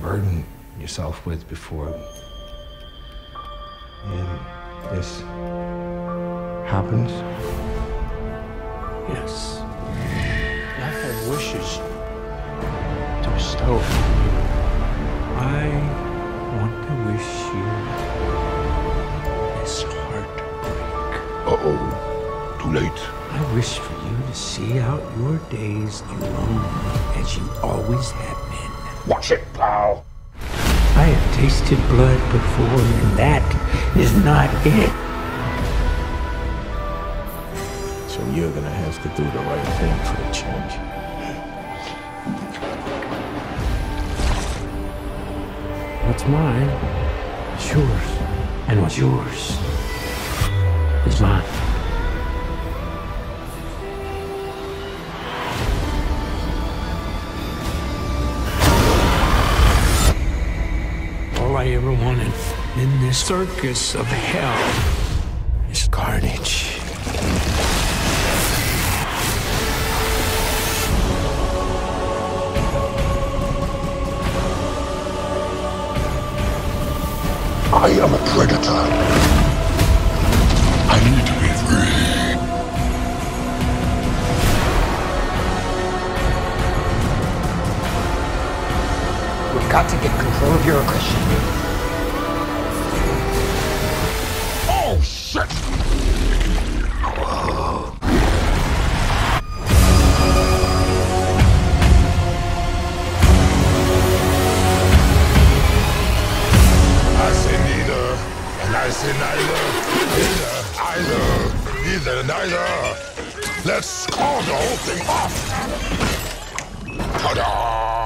burden yourself with before. And this happens. Yes. I have wishes to bestow upon you. I want to wish you this heartbreak. Uh-oh. Too late. I wish for you to see out your days alone as you always have been. Watch it, pal. I have tasted blood before, and that is not it. So you're gonna have to do the right thing for a change. What's mine is yours, and what's yours is mine. All I ever wanted in this circus of hell is carnage. I am a predator. Got to get control of your aggression. Oh, shit! I say neither, and I say neither, neither, either, neither, neither. Let's call the whole thing off. Ta-da!